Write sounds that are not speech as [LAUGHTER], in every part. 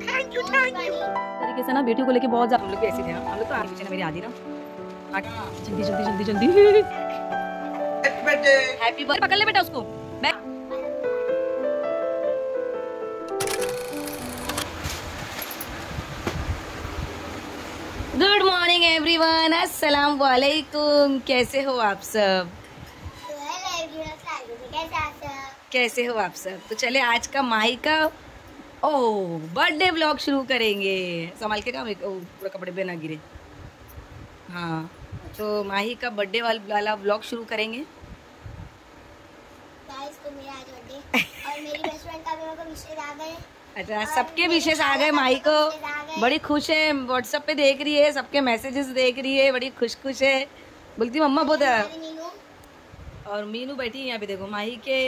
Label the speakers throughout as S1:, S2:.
S1: Thank you thank you तरीके से ना को लेके बहुत ज़्यादा हम लोग भी ऐसे थे हम लोग तो आगे पीछे ना मेरी आधी ना। जल्दी जल्दी जल्दी जल्दी। हैप्पी बर्थडे पकड़ ले बेटा उसको। गुड मॉर्निंग एवरीवन अस्सलाम वालेकुम कैसे हो आप सब? कैसे हो आप सब? तो चले आज का माही का ओ बर्थडे व्लॉग शुरू करेंगे। संभाल के काम पूरा कपड़े पे ना गिरे। हाँ तो माही का बर्थडे वाला व्लॉग शुरू करेंगे। अच्छा सबके विशेष आ गए माही को बड़ी खुश है व्हाट्सएप पे देख रही है सबके मैसेजेस देख रही है बड़ी खुश खुश है। बोलती मम्मा बहुत और मीनू बैठी है यहाँ पे देखो माही के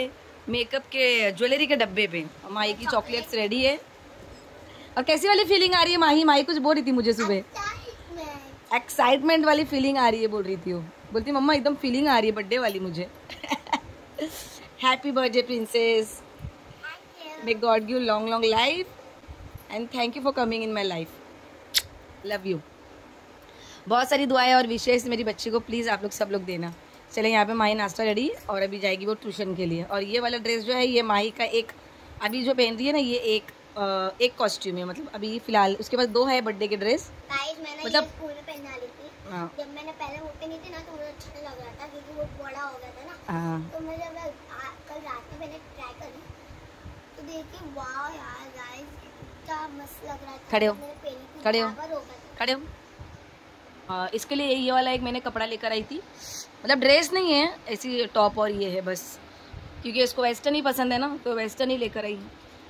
S1: मेकअप के ज्वेलरी के डब्बे पे। माही की चॉकलेट्स रेडी है। और कैसी वाली फीलिंग आ रही है माही? माही कुछ बोल रही थी मुझे सुबह। एक्साइटमेंट वाली फीलिंग आ रही है बोल रही थी वो। बोलती, मम्मा, एकदम फीलिंग आ रही है बर्थडे वाली मुझे। Happy birthday princess may God give long long life and thank you for coming in my life love you बहुत सारी दुआएँ और विशेष मेरी बच्ची को प्लीज़ आप लोग सब लोग देना। चले यहाँ पे माही नाश्ता रेडी और अभी जाएगी वो ट्यूशन के लिए। और ये वाला ड्रेस जो है ये माही का एक अभी जो पहन रही है ना ये एक अ, एक कॉस्ट्यूम है। मतलब अभी फ़िलहाल उसके पास दो है बर्थडे के ड्रेस
S2: मैंने
S1: मतलब- हाँ।
S2: जब मैंने पहले वो पहनी थी ना तो मुझे अच्छा लग रहा था क्योंकि वो बड़ा हो गया था ना।
S1: हाँ।
S2: तो मैं कल रात में मैंने ट्राई करी तो देखी वाह यार गाइस कितना मस्त लग रहा था।
S1: खड़े हो। खड़े हो। खड़े हाँ, इसके लिए ये वाला एक मैंने कपड़ा लेकर आई थी। मतलब ड्रेस नहीं है ऐसी टॉप और ये है बस। क्योंकि इसको वेस्टर्न ही पसंद है ना तो वेस्टर्न ही लेकर आई।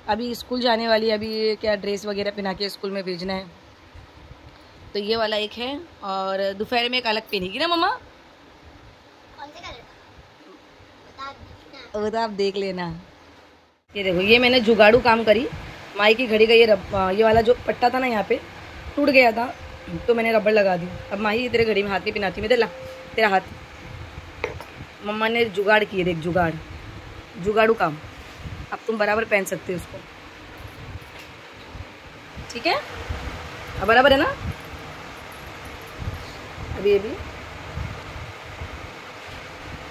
S1: अभी स्कूल जाने वाली है अभी क्या ड्रेस वगैरह पहना के स्कूल में भेजना है। तो ये वाला एक है और दोपहर में एक अलग पहनेगी ना मम्मा? वो तो आप देख लेना। ये देखो ये मैंने जुगाड़ू काम करी। माई की घड़ी का ये रब ये वाला जो पट्टा था ना यहाँ पे टूट गया था तो मैंने रबड़ लगा दी। अब माई तेरे घड़ी में हाथ नहीं पिनाती मैं दे ला तेरा हाथ। मम्मा ने जुगाड़ किए, देख जुगाड़। जुगाड़ू काम। अब तुम बराबर पहन सकते हो उसको। ठीक है? अब बराबर है ना? अभी अभी।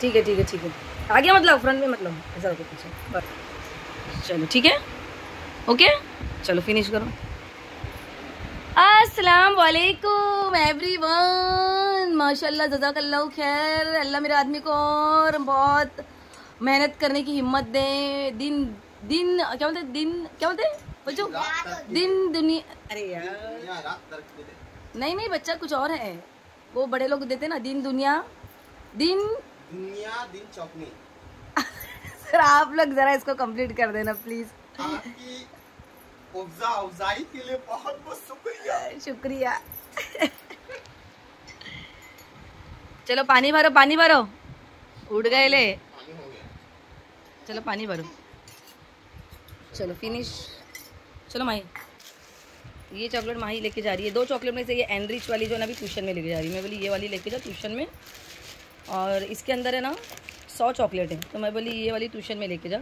S1: ठीक है ठीक है ठीक है। आगे मतलब फ्रंट में मतलब ऐसा रखो पीछे चलो, ठीक है? ओके चलो फिनिश करो। अस्सलाम वालेकुम एवरीवन माशाल्लाह जजाकल्लाह खैर. अल्लाह मेरे आदमी को और बहुत मेहनत करने की हिम्मत दे. दिन दिन क्या बोलते दिन क्या बोलते बच्चों दिन दुनिया अरे यार. नहीं नहीं बच्चा कुछ और है. वो बड़े लोग देते ना दिन दुनिया दिन.
S3: दुनिया दिन चौकनी
S1: सर [LAUGHS] आप लोग जरा इसको कंप्लीट कर देना प्लीज़
S3: अफजाई के लिए बहुत बहुत शुक्रिया।
S1: शुक्रिया। चलो पानी भरो पानी भरो। उठ गए ले। चलो पानी भरो। चलो फिनिश चलो माही। ये चॉकलेट माही लेके जा रही है। दो चॉकलेट में से ये एनरिच वाली जो है ना अभी ट्यूशन में लेके जा रही है। मैं बोली ये वाली लेके जा ट्यूशन में। और इसके अंदर है ना सौ चॉकलेट है। तो मैं बोली ये वाली ट्यूशन में लेके जा।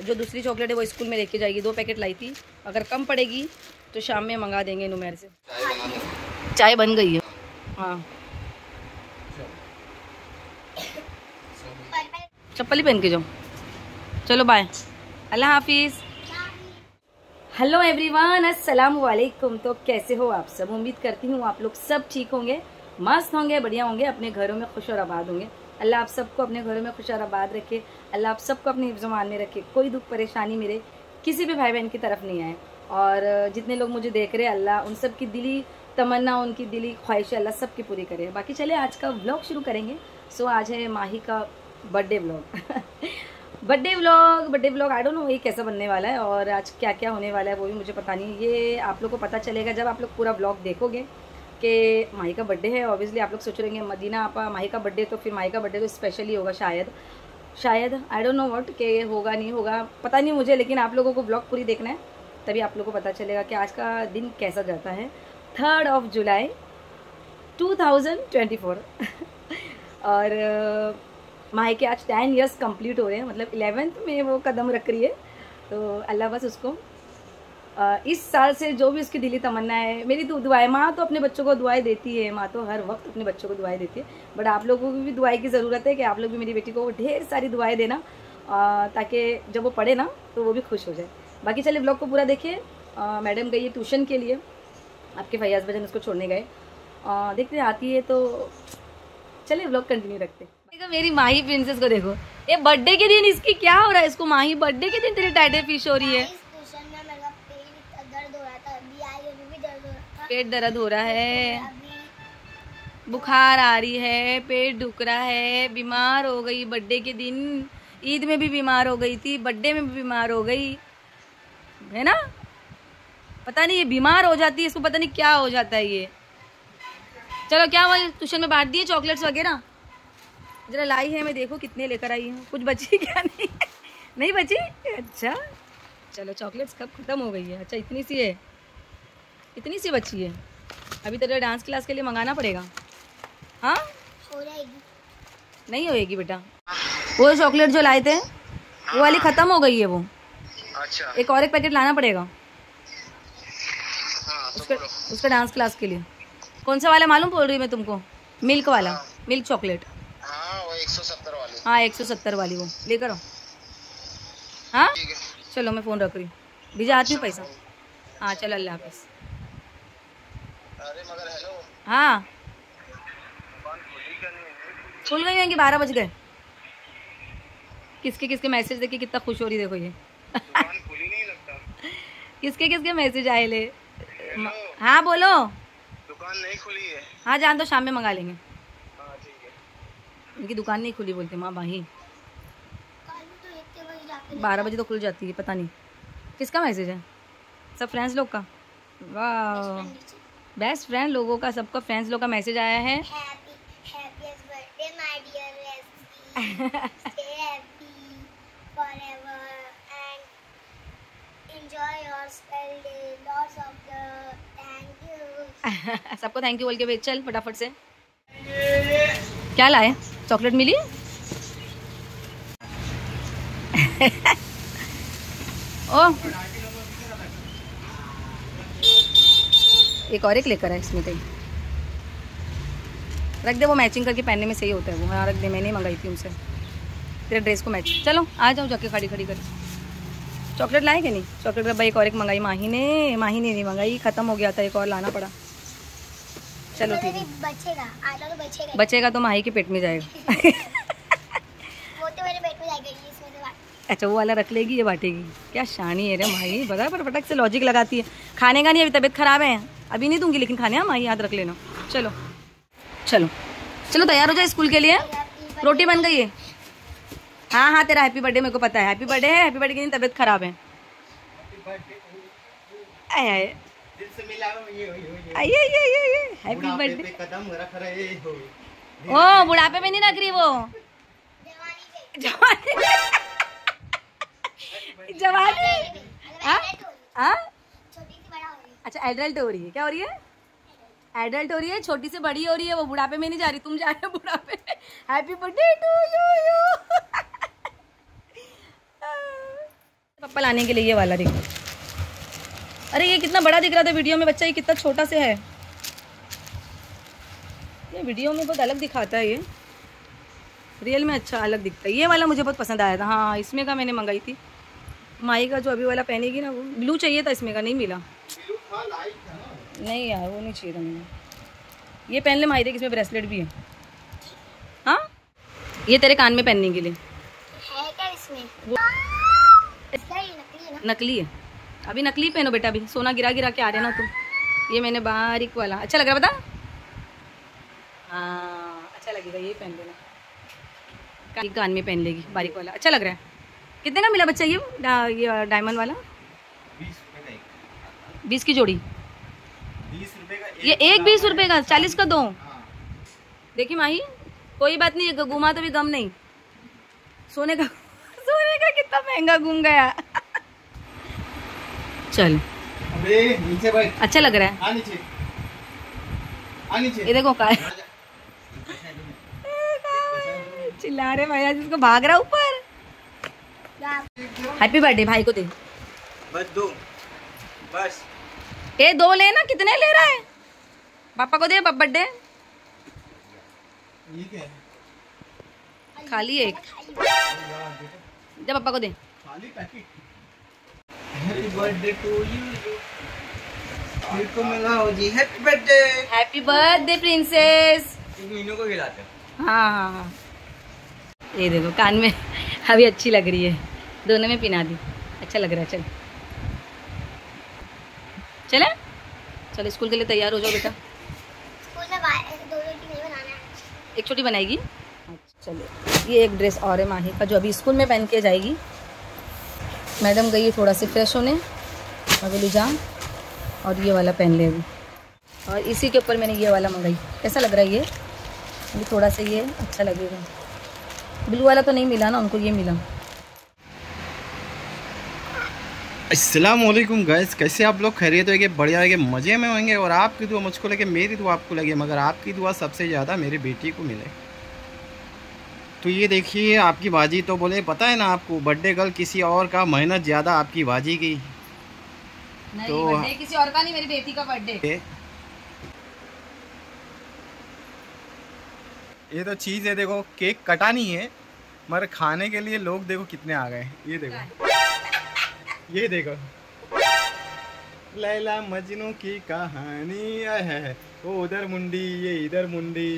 S1: जो दूसरी चॉकलेट है वो स्कूल में लेके जाएगी। दो पैकेट लाई थी। अगर कम पड़ेगी तो शाम में मंगा देंगे नुमेर से।
S3: चाय
S1: बन गई है। हाँ। चप्पल ही पहन के जाओ। चलो बाय अल्लाह हाफिज़। हेलो एवरीवन अस्सलाम वालेकुम तो कैसे हो आप सब? उम्मीद करती हूँ आप लोग सब ठीक होंगे मस्त होंगे बढ़िया होंगे अपने घरों में खुश और आबाद होंगे। अल्लाह आप सबको अपने घरों में खुश और आबाद रखे। अल्लाह आप सबको अपने जमान में रखे। कोई दुख, परेशानी मेरे किसी भी भाई बहन की तरफ़ नहीं आए। और जितने लोग मुझे देख रहे हैं, अल्लाह उन सब की दिली तमन्ना, उनकी दिली ख्वाहिश अल्लाह सब की पूरी करे। बाकी चले, आज का व्लॉग शुरू करेंगे। सो आज है माही का birthday vlog birthday vlog birthday vlog I don't know ये कैसा बनने वाला है और आज क्या क्या होने वाला है वो भी मुझे पता नहीं। ये आप लोग को पता चलेगा जब आप लोग पूरा व्लॉग देखोगे। कि माही का बर्थडे है ऑब्वियसली आप लोग सोच रहे हैं मदीना आपा माही का बर्थडे तो फिर माही का बर्थडे तो स्पेशल होगा शायद। शायद आई डोंट नो व्हाट कि होगा, नहीं होगा, पता नहीं मुझे, लेकिन आप लोगों को ब्लॉग पूरी देखना है, तभी आप लोगों को पता चलेगा कि आज का दिन कैसा जाता है। थर्ड ऑफ़ जुलाई 2024 और माही के आज टेन इयर्स कंप्लीट हो रहे हैं मतलब इलेवेंथ में वो कदम रख रही है तो अल्लाह बस उसको इस साल से जो भी उसकी दिली तमन्ना है, मेरी तो दुआएँ, माँ तो अपने बच्चों को दुआएँ देती है, माँ तो हर वक्त अपने बच्चों को दुआएँ देती है बट आप लोगों को भी दुआएँ की ज़रूरत है कि आप लोग भी मेरी बेटी को ढेर सारी दुआएँ देना ताकि जब वो पढ़े ना तो वो भी खुश हो जाए। बाकी चलिए ब्लॉग को पूरा देखिए। मैडम गई है ट्यूशन के लिए, आपके फैयाज भजन उसको छोड़ने गए। देखते आती है तो चलिए ब्लॉग कंटिन्यू रखते देखो, मेरी माही प्रिंसेस को देखो। ये बर्थडे के दिन इसकी क्या हो रहा है? इसको माही बर्थडे के दिन तेरी टाइटे फ़िश हो रही है
S2: इस ट्यूशन में मेरा पेट इतना दर्द हो रहा था अभी आई अभी भी दर्द हो रहा था
S1: पेट दर्द हो रहा है। बुखार आ रही है, पेट दुख रहा है, बीमार हो गई। बर्थडे के दिन ईद में भी बीमार हो गई थी, बर्थडे में भी बीमार हो गई। है ना? पता नहीं, ये बीमार हो जाती है, इसको पता नहीं क्या हो जाता है ये। चलो, क्या वो ट्यूशन में बांट दिए चॉकलेट्स वगैरह? जरा लाई है, मैं देखो कितने लेकर आई हूँ। कुछ बची [LAUGHS] क्या नहीं? नहीं बची? अच्छा। चलो, चॉकलेट्स कब खत्म हो गई है? अच्छा इतनी सी है। इतनी सी बची है। अभी तेरे डांस क्लास के लिए मंगाना पड़ेगा। हाँ?
S2: हो जाएगी।
S1: नहीं होएगी बेटा। वो चॉकलेट जो लाए थे वो वाली खत्म हो गई है वो।
S3: अच्छा।
S1: एक और एक पैकेट लाना पड़ेगा।
S3: हाँ तो
S1: उसका उसका डांस क्लास के लिए। कौन सा वाला मालूम बोल रही मैं तुमको? मिल्क वाला। मिल्क चॉकलेट
S3: हाँ एक सौ सत्तर वाले।
S1: हाँ एक सौ सत्तर वाली वो। लेकर आओ हाँ? चलो मैं फ़ोन रख रही हूँ। भेजा आती हूँ पैसा। हाँ चलो अल्लाह हाफिज़। हाँ।
S3: दुकान खुली है?
S1: गई होंगी बारह बज गए? किसके किसके मैसेज देखिए कितना खुश हो रही देखो ये।
S3: खुली नहीं लगता।
S1: किसके किसके मैसेज आए ले? हाँ बोलो।
S3: दुकान नहीं खुली है।
S1: हाँ जान तो शाम में मंगा लेंगे।
S3: हाँ ठीक है।
S1: इनकी दुकान नहीं खुली बोलते माँ भाई
S2: तो
S1: बारह बजे तो खुल जाती है पता नहीं। किसका मैसेज है? सब फ्रेंड्स लोग का? वाह बेस्ट फ्रेंड लोगों का सबका फ्रेंड्स लोग का मैसेज आया है। [LAUGHS] सबको थैंक यू बोल के भेज चल फटाफट से। क्या लाए चॉकलेट मिली? [LAUGHS] ओ एक और एक लेकर है इसमें कहीं रख दे वो मैचिंग करके पहनने में सही होता है वो। हाँ रख दे मैंने मंगाई थी उनसे। तेरे ड्रेस को मैच चलो आ जाओ जाके खड़ी खड़ी कर। चॉकलेट लाए कि नहीं? चॉकलेट का भाई एक और एक मंगाई। माही ने माही ने नहीं मंगाई। ख़त्म हो गया था एक और लाना पड़ा। चलो ठीक है।
S2: बचेगा। आधा तो बचेगा।
S1: बचेगा तो माही के पेट में जाएगा। [LAUGHS]
S2: वो तो मेरे पेट में जाएगा
S1: अच्छा वो वाला रख लेगी ये बांटेगी। क्या शानी है रे माही। बता पर फटक से लॉजिक लगाती है। खाने का नहीं अभी तबीयत खराब है। अभी नहीं दूँगी लेकिन खाने हाँ माही याद रख लेना। चलो। चलो। चलो तैयार हो जाए स्कूल के लिए। रोटी बन गई है। हाँ हाँ तेरा हैप्पी बर्थडे मेरे को पता है। हैप्पी बर्थडे है हैप्पी बर्थडे के तबीयत खराब है। आए आए।
S3: दिल से मिला ये ये ये
S1: आइए आइए आइए आइए। हैप्पी
S3: बुढ़ापे
S1: बर्थडे
S3: कदम रख रहे हो।
S1: ओ बुढ़ापे में नहीं रख रही वो?
S2: जवानी। [LAUGHS]
S1: जवानी। जवानी।
S2: अगर
S1: हाँ? अच्छा एडल्ट हो रही है, क्या हो रही है? एडल्ट हो रही है, छोटी से बड़ी हो रही है, वो बुढ़ापे में नहीं जा रही, तुम जा रहे हो बुढ़ापे happy birthday to you you पापा लाने के लिए ये वाला देखो। अरे, ये कितना बड़ा दिख रहा था वीडियो में, बच्चा, ये कितना छोटा से है। ये वीडियो में बहुत अलग दिखाता है ये। रियल में अच्छा अलग दिखता है। ये वाला मुझे बहुत पसंद आया था। हाँ इसमें का मैंने मंगाई थी। माई का जो अभी वाला पहनेगी ना, वो ब्लू चाहिए था, इसमें का नहीं मिला। नहीं यार, वो नहीं चाहिए था मुझे। ये पहन ले माही देख इसमें ब्रेसलेट भी है। हाँ? ये तेरे कान में पहनने के लिए।
S2: है क्या इसमें नकली है।
S1: नकली है अभी नकली पहनो बेटा, अभी। सोना गिरा गिरा के आ रहे ना तुम ये मैंने बारीक वाला। अच्छा लग रहा बता। हाँ अच्छा लगेगा, ये पहन लेना। कान में पहन लेगी, बारीक वाला। अच्छा लग रहा है। कितने का मिला बच्चा ये, डायमंड वाला?
S3: बीस की
S1: जोड़ी।
S3: बीस रुपए का
S1: ये एक बीस रुपए का चालीस का दो।
S3: हाँ।
S1: देखी माही कोई बात नहीं ये घुमा तो भी गम नहीं। सोने का सोने का कितना महँगा घूम गया। चल।
S3: अबे नीचे बैठ।
S1: अच्छा लग रहा है।
S3: आ नीचे। आ नीचे।
S1: ये देखो का चिल्ला रहे भैया जिसको भाग रहा ऊपर। हैप्पी बर्थडे भाई को दे।
S3: बस दो। बस।
S1: ए दो ले ना कितने ले रहा है? पापा को दे बर्थडे खाली एक। जब पापा को दे।
S3: हैप्पी बर्थडे टू यू को मिला हो जी। Happy birthday
S1: happy birthday princess
S3: Meenu को खिलाते
S1: हाँ हाँ हाँ। ये देखो कान में [LAUGHS] अभी अच्छी लग रही है। दोनों में पिना दी। अच्छा लग रहा है चल। चले? चलो स्कूल के लिए तैयार हो जाओ बेटा।
S2: स्कूल में दो रोटी नहीं बनाना
S1: एक छोटी बनाएगी। चलिए ये एक ड्रेस और है माही का जो अभी स्कूल में पहन के जाएगी। मैडम गई है थोड़ा सा फ्रेश होने। बोली जा। और ये वाला पहन ले अभी। और इसी के ऊपर मैंने ये वाला मंगाई। कैसा लग रहा है ये? अभी थोड़ा सा ये अच्छा लगेगा। ब्लू वाला तो नहीं मिला ना उनको ये मिला।
S3: अस्सलाम वालेकुम गैस कैसे आप लोग? खैरियत होंगे बढ़िया होंगे मज़े में होंगे और आपकी दुआ मुझको लगे मेरी दुआ आपको लगे मगर आपकी दुआ सबसे ज़्यादा मेरी बेटी को मिले। तो ये देखिए आपकी बाजी तो बोले पता है ना आपको बर्थडे गर्ल किसी और का मेहनत ज़्यादा आपकी बाजी की।
S1: नहीं
S3: तो-
S1: किसी और का नहीं मेरी बेटी का बर्थडे।
S3: ये तो चीज़ है देखो केक कटा नहीं है मगर खाने के लिए लोग देखो कितने आ गए ये देखो। ये देखो। लैला मजनू की कहानी है। वो उधर मुंडी ये इधर मुंडी।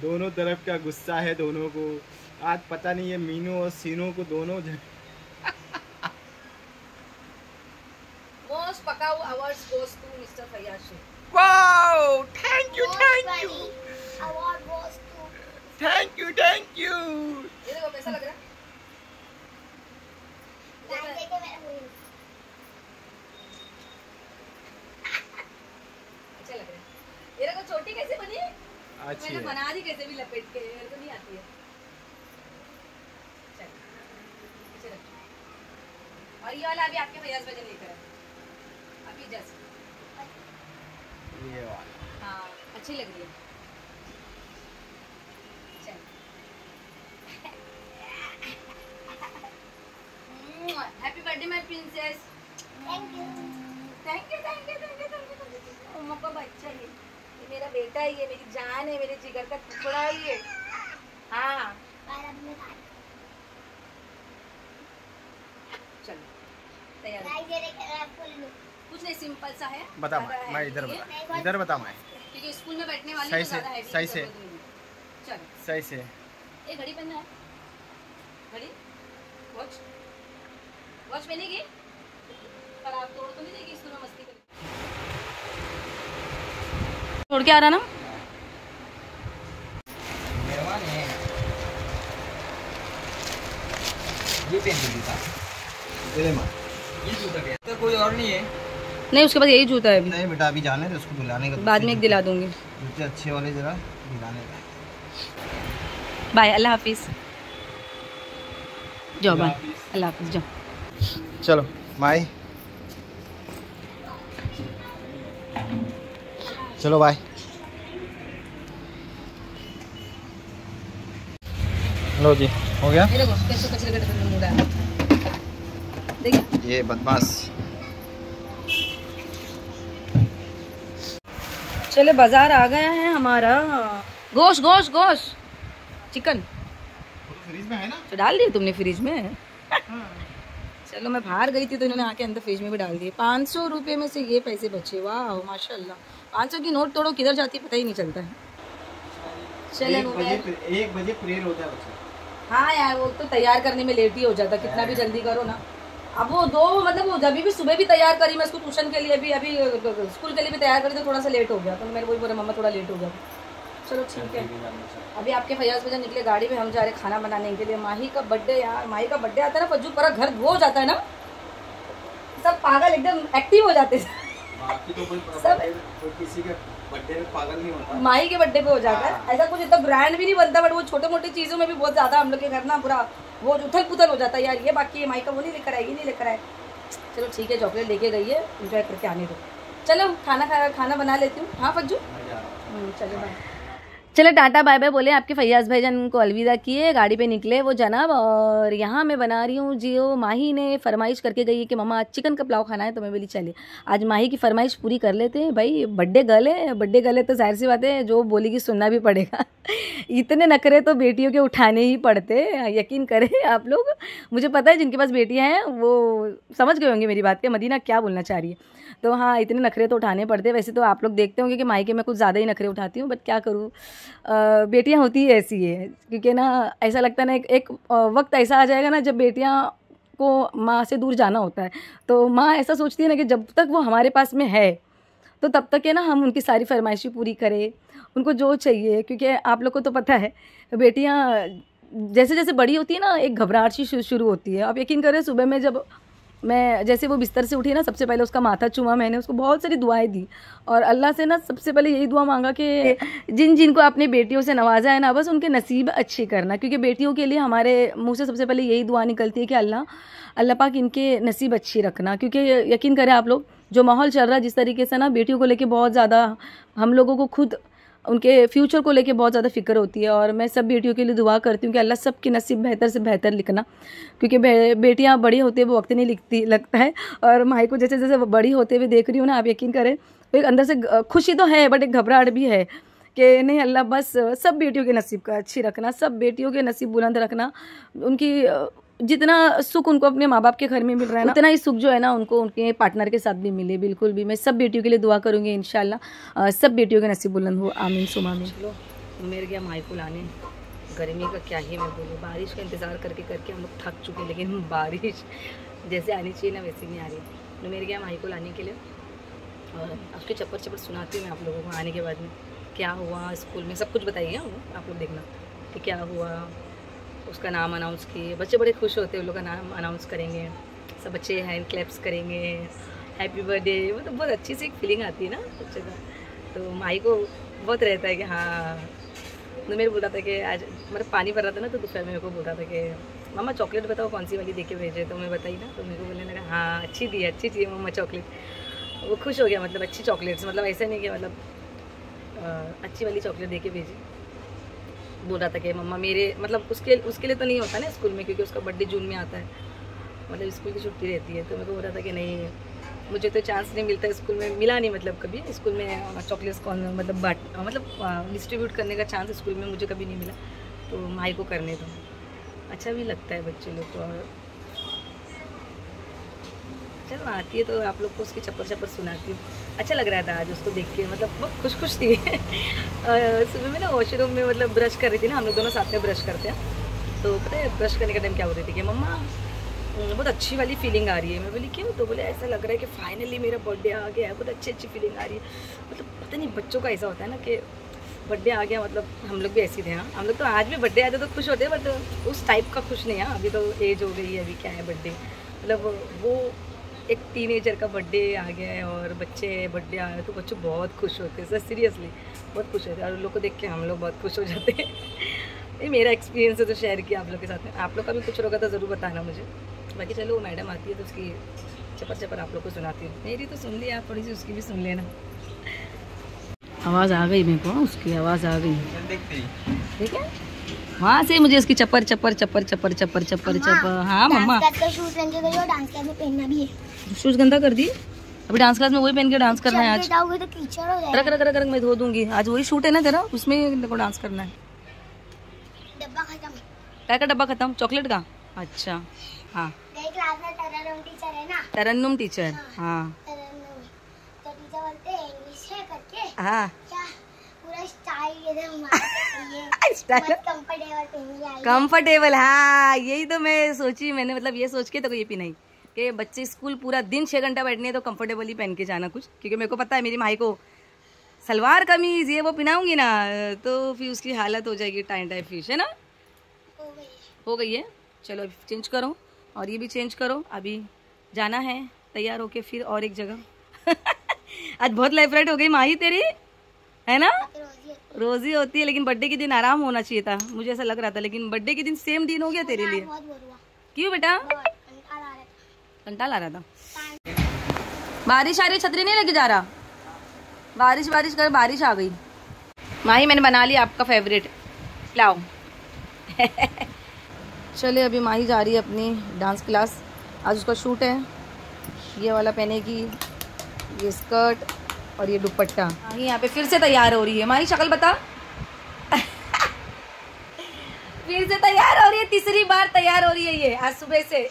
S3: दोनों तरफ़ का गुस्सा है दोनों को? आज पता नहीं है मीनू और सीनू को दोनों ज-
S1: most पकाऊ awards goes to mister Faiyaz Shaikh
S3: wow
S2: Most
S3: thank you
S2: award goes to
S3: thank you thank you
S1: ये देखो कैसा लग रहा है
S2: Guys, देखो मेरा मुँह।
S1: अच्छा लग रहा है। ये देखो छोटी कैसे बनी?
S3: अच्छी
S1: मैंने बना दी कैसे भी लपेट के मेरे को नहीं आती है। चल, और ये वाला अभी आपके लेकर आए अभी जस्ट।
S3: ये वाला।
S1: हाँ अच्छी लग रही है। Happy birthday my princess
S2: Thank you.
S1: Thank you thank you thank you thank you मम्मा का बच्चा है। ये मेरा बेटा है ये मेरी जान है मेरे जिगर का टुकड़ा है ये हाँ।
S2: खा-
S1: चलो तैयार हो।
S2: ये देखो, मैं आपको ले
S1: कुछ नहीं सिंपल सा है।
S3: बता मैं इधर बता इधर बता मैं।
S1: क्योंकि स्कूल में बैठने वाले
S3: सही से, सही से।
S1: चलो।
S3: सही से।
S1: ये घड़ी पहनना है। घड़ी? वॉच वॉच पहनेगी पर आप तोड़ तो नहीं देगी में मस्ती कर छोड़ के आ रहा ना?
S4: ये था
S3: दे दे
S4: ये जूता क्या तो कोई और नहीं है?
S1: नहीं उसके पास यही जूता है अभी।
S3: नहीं बेटा अभी जाने दे उसको दिलाने का
S1: बाद में एक दिला दूँगी।
S3: जूते अच्छे वाले जरा दिलाने का।
S1: बाय अल्लाह हाफिज जाओ बाय अल्लाह हाफिज। जाओ।
S3: चलो। बाय। चलो बाय। लो जी हो गया?
S1: ये देखो कैसे कचरे के डब्बे में मुड़ा। है देखिए।
S3: ये बदमाश।
S1: चले बाज़ार आ गया है हमारा। गोश्त गोश्त गोश्त चिकन।
S3: फ्रिज में है ना?
S1: तो डाल दिया तुमने फ्रिज में? चलो मैं बाहर गई थी तो इन्होंने आके अंदर फ्रिज में भी डाल दिए। पाँच सौ रुपये में से ये पैसे बचे। वाह माशाल्लाह। पाँच सौ की नोट तोड़ो किधर जाती है पता ही नहीं चलता है। चले
S3: एक बजे प्रेयर होता है
S1: हाँ यार वो तो तैयार करने में लेट ही हो जाता कितना भी जल्दी करो ना। अब वो दो मतलब वो जब भी सुबह भी तैयार करी मैं उसको ट्यूशन के लिए भी अभी स्कूल के लिए भी तैयार करी तो थोड़ा सा लेट हो गया। तो मेरे वही बोला मम्मा थोड़ा लेट हो गया। चलो ठीक है। अभी आपके फैयाज भजन निकले गाड़ी में हम जा रहे खाना बनाने के लिए। माही का बर्थडे यार माही का बर्थडे आता है ना फज्जू पूरा घर वो हो जाता है ना। सब पागल एकदम एक्टिव हो जाते हैं।
S3: तो
S1: सब-
S3: कोई किसी के बर्थडे में पागल नहीं होता।
S1: माही के बर्थडे पे हो जाता है। ऐसा कुछ इतना ब्रांड भी नहीं बनता बट वो छोटे मोटे चीज़ों में भी बहुत ज़्यादा हम लोग के घर ना पूरा वो उथल पुथल हो जाता है यार। ये बाकी माई का वो नहीं लेकर आए ये नहीं लेकर आए। चलो ठीक है चॉकलेट लेके गई है इंजॉय करके आने दो। चलो खाना खा खाना बना लेती हूँ। हाँ फज्जू? हम्म, चलो बाय चलो, टाटा, बाय बाय बोले आपके फैयाज भाईजान को अलविदा किए, गाड़ी पे निकले वो जनाब, और यहाँ मैं बना रही हूँ जियो, माही ने फरमाइश करके गई है कि मम्मा आज चिकन का पुलाव खाना है तो मैं बोली, चलिए, आज माही की फरमाइश पूरी कर लेते हैं। भाई, बड्डे गर्ल है बर्थडे गर्ल है तो ज़ाहिर सी बात है, जो बोलेगी सुनना भी पड़ेगा। [LAUGHS] इतने नखरे तो बेटियों के उठाने ही पड़ते यकीन करें आप लोग। मुझे पता है जिनके पास बेटियाँ हैं, वो समझ गए होंगे मेरी बात के, मदीना क्या बोलना चाह रही है। तो हाँ इतने नखरे तो उठाने पड़ते वैसे तो आप लोग देखते होंगे कि मायके में कुछ ज़्यादा ही नखरे उठाती हूँ बट क्या करूँ? बेटियाँ होती ही ऐसी है क्योंकि ना ऐसा लगता है ना एक, एक वक्त ऐसा आ जाएगा ना जब बेटियाँ को माँ से दूर जाना होता है। तो माँ ऐसा सोचती है ना कि जब तक वो हमारे पास में है तो तब तक है ना हम उनकी सारी फरमाइशी पूरी करें उनको जो चाहिए क्योंकि आप लोग को तो पता है बेटियाँ जैसे जैसे बड़ी होती है ना एक घबराहट सी शुरू होती है। आप यकीन करें सुबह में जब मैं जैसे वो बिस्तर से उठी ना, सबसे पहले उसका माथा चूमा मैंने, उसको बहुत सारी दुआएँ दी। और अल्लाह से ना सबसे पहले यही दुआ मांगा कि जिन जिन को अपनी बेटियों से नवाजा है ना, बस उनके नसीब अच्छी करना, क्योंकि बेटियों के लिए हमारे मुँह से सबसे पहले यही दुआ निकलती है कि अल्लाह अल्लाह पाक इनके नसीब अच्छी रखना। क्योंकि यकीन करें आप लोग, जो माहौल चल रहा है, जिस तरीके से ना बेटियों को लेके बहुत ज़्यादा हम लोगों को खुद उनके फ्यूचर को लेके बहुत ज़्यादा फ़िक्र होती है और मैं सब बेटियों के लिए दुआ करती हूँ कि अल्लाह सबकी नसीब बेहतर से बेहतर लिखना। क्योंकि बेटियाँ बड़ी होती है, वो वक्त नहीं लिखती, लगता है। और माई को जैसे जैसे बड़ी होते हुए देख रही हूँ ना, आप यकीन करें एक अंदर से खुशी तो है, बट एक घबराहट भी है कि नहीं, अल्लाह बस सब बेटियों के नसीब का अच्छी रखना, सब बेटियों के नसीब बुलंद रखना, उनकी जितना सुख उनको अपने माँ बाप के घर में मिल रहा है ना उतना ही सुख जो है ना उनको उनके पार्टनर के साथ भी मिले बिल्कुल भी। मैं सब बेटियों के लिए दुआ करूँगी इन सब बेटियों के नसीब बुलंद हो। आमीन सुमा आमीन चलो मेरे गया माई को लाने। गर्मी का क्या ही मैं बोलूँ। बारिश का इंतज़ार करके करके हम लोग थक चुके हैं लेकिन [LAUGHS] बारिश जैसे आनी चाहिए ना वैसे नहीं आ रही तो मेरे गया माई को लाने के लिए और उसके चप्पर चप्पर सुनाती हूँ मैं आप लोगों को आने के बाद में। क्या हुआ स्कूल में? सब कुछ बताइए आप लोग देखना कि क्या हुआ। उसका नाम अनाउंस किए। बच्चे बड़े खुश होते हैं, उन लोग का नाम अनाउंस करेंगे। सब बच्चे हैंड क्लैप्स करेंगे। हैप्पी बर्थडे मतलब बहुत अच्छी सी एक फीलिंग आती है ना बच्चे का। तो माई को बहुत रहता है कि हाँ। तो मेरे बोल रहा था कि आज मतलब पानी भर रहा था ना तो दोपहर मेरे को बोल रहा था कि मामा चॉकलेट बताओ, कौन सी वाली दे के भेजे तो मैं बताई ना तो मेरे को बोलने लगा हाँ अच्छी दी अच्छी चाहिए मम्मा चॉकलेट वो खुश हो गया मतलब अच्छी चॉकलेट्स मतलब ऐसा नहीं कि मतलब अच्छी वाली चॉकलेट दे के भेजी। बोल था कि मम्मा मेरे मतलब उसके उसके लिए तो नहीं होता ना स्कूल में, क्योंकि उसका बर्थडे जून में आता है। मतलब स्कूल की छुट्टी रहती है तो मेरे को बोल रहा था कि नहीं, मुझे तो चांस नहीं मिलता स्कूल में, मिला नहीं मतलब कभी। स्कूल में चॉकलेट्स कौन मतलब बट मतलब डिस्ट्रीब्यूट करने का चांस स्कूल में मुझे कभी नहीं मिला तो माई को करने दो। अच्छा भी लगता है बच्चे लोग को, और चलो आती है तो आप लोग को उसकी चप्पर चप्पर सुनाती हूँ। अच्छा लग रहा था आज उसको देख के मतलब बहुत खुश खुश थी [LAUGHS] सुबह में ना वॉशरूम में मतलब ब्रश कर रही थी ना, हम लोग दोनों साथ में ब्रश करते हैं। तो पता है ब्रश करने का टाइम क्या हो रही थी कि मम्मा बहुत अच्छी वाली फीलिंग आ रही है। मैं बोली, क्यों? तो बोले, ऐसा लग रहा है कि फाइनली मेरा बर्थडे आ गया है, बहुत अच्छी अच्छी फीलिंग आ रही है। मतलब पता नहीं, बच्चों का ऐसा होता है ना कि बर्थडे आ गया मतलब हम लोग भी ऐसे थे हाँ। हम लोग तो आज भी बर्थडे आते तो खुश होते हैं बट उस टाइप का खुश नहीं, है। अभी तो एज हो गई है, अभी क्या है बर्थडे मतलब वो एक टीनेजर का बर्थडे आ गया है और बच्चे बर्थडे आ गए तो बच्चे बहुत खुश होते हैं सर सीरियसली बहुत खुश होते हैं। और उन लोग को देख के हम लोग बहुत खुश हो जाते हैं। ये मेरा एक्सपीरियंस है तो शेयर किया आप लोग के साथ में। आप लोग का भी कुछ होगा तो ज़रूर बताना मुझे। बाकी चलो वो मैडम आती है तो उसकी चपर चपर आप लोग को सुनाती हूँ। मेरी तो सुन ली आप थोड़ी सी उसकी भी सुन लेना। आवाज़ आ गई मेरे को उसकी आवाज़ आ गई।
S4: देखते
S1: ठीक है? वहाँ से मुझे उसकी चप्पर चप्पर चप्पर चप्पर चप्पर चप्पर चप्पर हाँ मम्मा।
S2: है।
S1: शूज़ गंदा कर दी अभी डांस क्लास में वही पहन के डांस करना है आज।
S2: तो
S1: रख रख रख रख मैं धो दूँगी। आज वही शूट है ना तेरा उसमें डांस करना है।
S2: डब्बा खत्म।
S1: क्या का डब्बा खत्म? चॉकलेट का? अच्छा हाँ।
S2: तरन्नुम टीचर है ना।
S1: तरन्नुम टीचर हाँ।
S2: कंफर्टेबल
S1: हाँ यही तो मैं सोची, मैंने मतलब ये सोच के तो ये भी नहीं, कि बच्चे स्कूल पूरा दिन छः घंटा बैठने तो कंफर्टेबल ही पहन के जाना कुछ, क्योंकि मेरे को पता है मेरी माई को सलवार कमीज, ये वो पहनाऊँगी ना तो फिर उसकी हालत हो जाएगी टाइम टाइम फ़िश, है ना?
S2: हो गई
S1: हो। चलो चेंज करो, और ये भी चेंज करो, अभी जाना है, तैयार होके फिर और एक जगह। [LAUGHS] आज बहुत लाइफ राइट हो गई माही तेरी, है ना?
S2: रोजी
S1: ही होती है लेकिन बर्थडे के दिन आराम होना चाहिए था। मुझे ऐसा लग रहा था लेकिन बर्थडे के दिन सेम दिन हो गया तेरे लिए। क्यों बेटा?
S2: बहुत कंटाल आ रहा था।
S1: कंटाल आ रहा था। बारिश आ रही छतरी नहीं लेके जा रहा? बारिश बारिश कर बारिश आ गई। माही मैंने बना लिया आपका फेवरेट लाओ। [LAUGHS] चले अभी माही जा रही है अपनी डांस क्लास आज उसका शूट है। ये वाला पहनेगी। ये स्कर्ट और ये दुपट्टा। यहाँ पे फिर से तैयार हो रही है। माही शक्ल बता। फिर से तैयार हो रही है। तीसरी बार तैयार हो रही है ये आज सुबह से।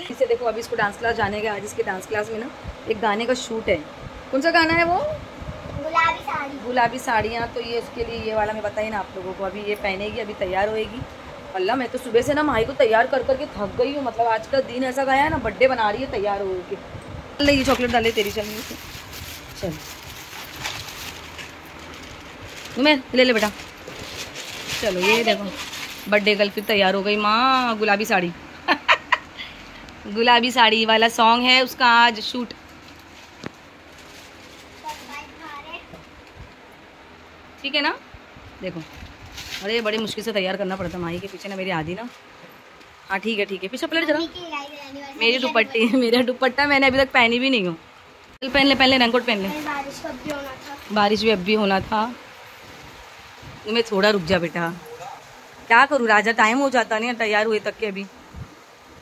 S1: इसे देखो अभी इसको डांस क्लास जाने का आज इसके डांस क्लास में ना एक गाने का शूट है। कौन सा गाना है वो?
S2: गुलाबी साड़ी।
S1: गुलाबी साड़ियाँ तो ये उसके लिए ये वाला मैं बताई ना आप लोगों को। अभी ये पहनेगी अभी तैयार होएगी। अल्लाह मैं तो सुबह से ना माई को तैयार कर करके थक गई हूँ। मतलब आज का दिन ऐसा गया है ना बर्थडे बना रही है तैयार हो के। ये चॉकलेट डाले तेरी चल मेरे से। चल। मैं ले ले बेटा। चलो ये देखो। बर्थडे गर्ल फिर तैयार हो गई माँ गुलाबी साड़ी। [LAUGHS] गुलाबी साड़ी वाला सॉन्ग है उसका आज शूट ठीक है ना? देखो। अरे बड़ी मुश्किल से तैयार करना पड़ता माही के पीछे ना मेरी आधी ना। हाँ ठीक है ठीक है। पीछे प्लेट जरा। मेरी दुपट्टी [LAUGHS] मेरा दुपट्टा मैंने अभी तक पहनी भी नहीं हूँ। पहन ले पहन ले रेनकोट पहन ले।
S2: बारिश भी होना था।
S1: बारिश भी अब भी होना था। तुम्हें थोड़ा रुक जा बेटा। क्या करूँ राजा टाइम हो जाता नहीं तैयार हुए तक के अभी।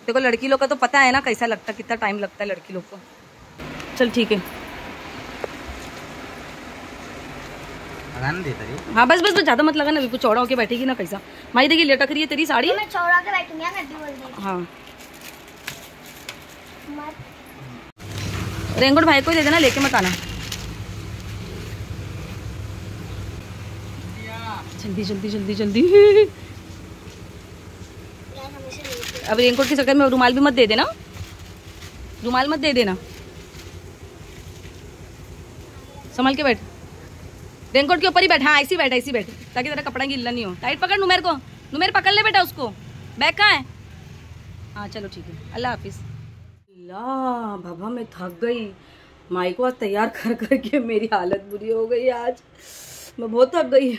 S1: देखो लड़की लोग का तो पता है ना कैसा लगता है कितना टाइम लगता है लड़की लोग को। चल ठीक है।
S4: देता
S1: हाँ बस बस बस ज़्यादा मत लगा ना बिल्कुल चौड़ा होके बैठेगी ना कैसा। माई देखिए लटक रही है तेरी साड़ी?
S2: तो मैं चौड़ा के बैठूँगी मैं भी बोल देंगी
S1: हाँ। रेनकोट भाई को दे देना, लेके मत आना। जल्दी जल्दी जल्दी जल्दी। अब रेनकोट के चक्कर में रुमाल भी मत दे देना। रुमाल मत दे देना। संभाल के बैठ। रेनकोट के ऊपर ही बैठ। हाँ ऐसी बैठ ऐसी बैठ, ताकि तेरा कपड़ा गिल्ला नहीं हो। टाइट पकड़, नुमेर को। नुमेर पकड़ ले बेटा उसको। बैग कहाँ है? हाँ चलो, ठीक है। अल्लाह हाफिज। ला, बाबा मैं थक गई। माई को आज तैयार कर करके मेरी हालत बुरी हो गई आज। मैं बहुत थक गई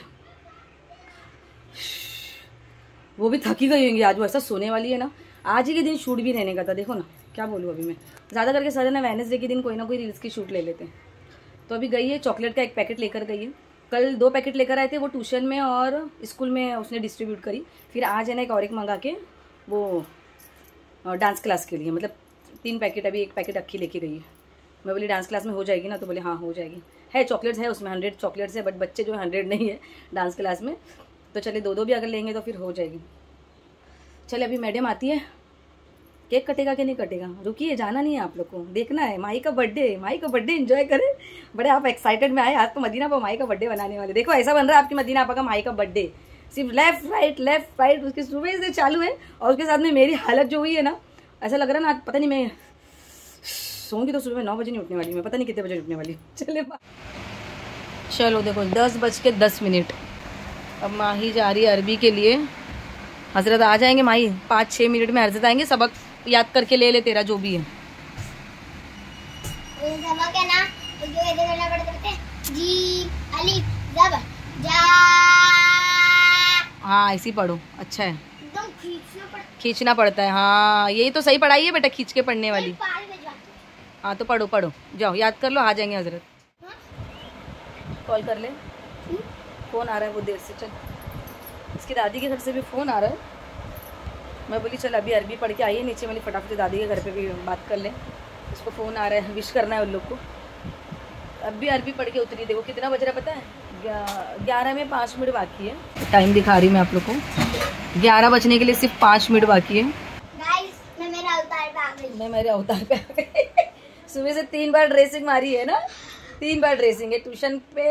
S1: वो भी थकी गई होंगी, आज वो ऐसा सोने वाली है ना। आज ही के दिन शूट भी रहने का था, देखो ना, क्या बोलूँ अभी मैं। ज़्यादा करके सर ना वेनसडे के दिन कोई ना कोई रील्स की शूट ले लेते हैं। तो अभी गई है चॉकलेट का एक पैकेट लेकर गई है। कल दो पैकेट लेकर आए थे, वो ट्यूशन में और स्कूल में उसने डिस्ट्रीब्यूट करी। फिर आज है ना एक और एक मंगा के वो डांस क्लास के लिए मतलब तीन पैकेट अभी एक पैकेट अक्खी लेके गई है। मैं बोली डांस क्लास में हो जाएगी ना? तो बोले हाँ हो जाएगी। है चॉकलेट्स है, उसमें हंड्रेड चॉकलेट्स है बट बच्चे जो है हंड्रेड नहीं है डांस क्लास में तो चले दो दो भी अगर लेंगे तो फिर हो जाएगी। चले अभी मैडम आती है। केक कटेगा कि नहीं कटेगा? रुकिए, जाना नहीं है आप लोग को। देखना है, माई का बर्थडे माई का बर्थडे एंजॉय करें। बड़े आप एक्साइटेड में आए, आज तो मदीना पर माई का बर्थडे बनाने वाले। देखो, ऐसा बन रहा है आपकी मदीना आपा का माई का बर्थडे सिर्फ़ लेफ़्ट राइट लेफ़्ट राइट उसके सुबह से चालू है और उसके साथ में मेरी हालत जो हुई है ना ऐसा लग रहा है ना आज पता नहीं मैं सोऊँगी तो सुबह में नौ बजे नहीं उठने वाली मैं पता नहीं कितने बजे उठने वाली [LAUGHS] चले चलो देखो दस बज के दस मिनट। अब माही जा रही है अरबी के लिए। हज़रत आ जाएँगे माही पाँच छः मिनट में हज़रत आएँगे सबक याद करके ले ले तेरा जो भी है।
S2: सबक है ना तो जो करना पड़ता है। जी अली जबर जा।
S1: हाँ ऐसे पढ़ो अच्छा है।
S2: खींचना पड़ता
S1: है हाँ यही तो सही पढ़ाई है बेटा खींच के पढ़ने वाली।
S2: है
S1: हाँ तो पढ़ो पढ़ो। जाओ याद कर लो आ जाएँगे हज़रत। कॉल कर ले। फ़ोन आ रहा है वो देर से चल। इसकी दादी के घर से भी फ़ोन आ रहा है। मैं बोली चल अभी अरबी पढ़ के आई है नीचे मैंने फटाफट दादी के घर पे भी बात कर ले। उसको फ़ोन आ रहा है विश करना है उन लोग को। अब भी अरबी पढ़ के उतरी देखो कितना बज रहा है पता है? ग्यारह में पाँच मिनट बाकी है। टाइम दिखा रही मैं आप लोग को। ग्यारह बजने के लिए सिर्फ़ पाँच मिनट बाकी है।
S2: मैं मेरा अवतार पे आ गई।
S1: मैं मेरे अवतार पे आ गई। [LAUGHS] सुबह से तीन बार ड्रेसिंग मारी है ना? तीन बार ड्रेसिंग है। ट्यूशन पे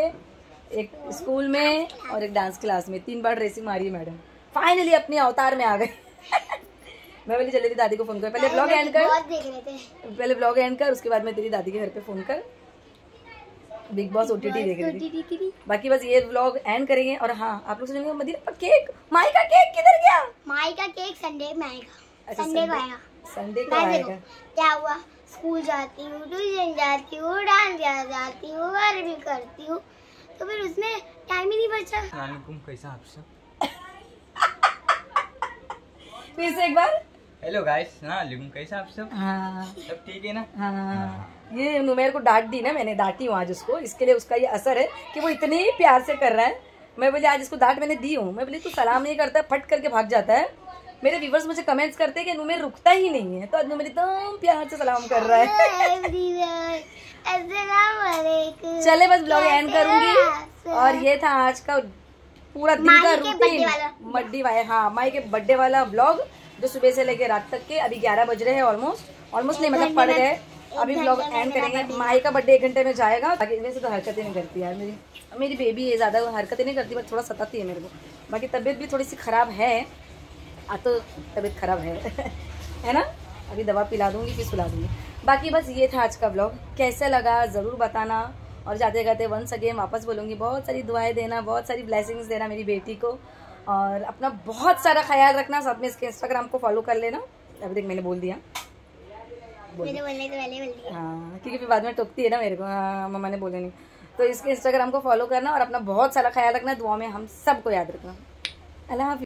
S1: एक स्कूल में और एक डांस क्लास में। तीन बार ड्रेसिंग मारी है मैडम। फाइनली अपने अवतार में आ गए [LAUGHS] मैं बोली जल्दी दादी को फ़ोन कर। पहले ब्लॉग एंड कर। पहले ब्लॉग एंड कर उसके बाद मैं तेरी दादी के घर पे फ़ोन कर। बिग बॉस ओटीटी देख रही थी। बाकी बस ये व्लॉग एंड करेंगे और हाँ आप लोग सोचेंगे मदीना पर केक माई का केक किधर गया?
S2: माई का केक संडे में आएगा।
S1: अच्छा,
S2: संडे को आएगा।
S1: संडे को आएगा।
S2: क्या हुआ? स्कूल जाती हूँ ट्यूशन जाती हूँ डांस जाती हूँ अरबी करती हूँ। तो फिर उसमें टाइम ही नहीं बचा।
S4: वालेकुम कैसा आप सब?
S1: फिर से एक बार।
S4: हेलो गाइस ना लिखूं कैसा आप सब?
S1: हाँ।
S4: सब ठीक है ना?
S1: हाँ। ये नुमेर को डांट दी ना मैंने डांटी हूँ आज उसको। इसके लिए उसका ये असर है कि वो इतने ही प्यार से कर रहा है। मैं बोली आज इसको डांट मैंने दी हूँ। मैं बोली तू सलाम नहीं करता फट करके भाग जाता है। मेरे व्यूवर्स मुझे कमेंट्स करते हैं कि नुमेर रुकता ही नहीं है। तो आज नुमेर एकदम प्यार से सलाम कर रहा है। चले बस ब्लॉग एंड करूँगी। और ये था आज का पूरा दिन का रूटीन। मड्डी वाला। हाँ माई के बर्थडे वाला ब्लॉग जो सुबह से लेके रात तक के अभी ग्यारह बज रहे हैं ऑलमोस्ट ऑलमोस्ट नहीं मतलब पड़ गए अभी ब्लॉग एंड करेंगे। माई का बर्थडे एक घंटे में जाएगा बाकी वैसे तो हरकतें नहीं करती यार मेरी। मेरी बेबी है ज़्यादा हरकतें नहीं करती बट थोड़ा सताती है मेरे को। बाकी तबीयत भी थोड़ी सी ख़राब है। आ तो तबीयत ख़राब है। [LAUGHS] है ना? अभी दवा पिला दूँगी फिर सुला दूँगी। बाकी बस ये था आज का ब्लॉग कैसा लगा ज़रूर बताना। और जाते जाते वंस अगेन वापस बोलूँगी बहुत सारी दुआएँ देना बहुत सारी ब्लेसिंग्स देना मेरी बेटी को। और अपना बहुत सारा ख्याल रखना साथ में इसके इंस्टाग्राम को फॉलो कर लेना। अभी तक मैंने बोल दिया
S2: मैंने बोलने तो पहले बोल दिया
S1: हाँ क्योंकि फिर बाद में टोकती है ना मेरे को हाँ मम्मा ने बोले नहीं। तो इसके इंस्टाग्राम को फॉलो करना और अपना बहुत सारा ख्याल रखना दुआ में हम सबको याद रखना। अल्लाह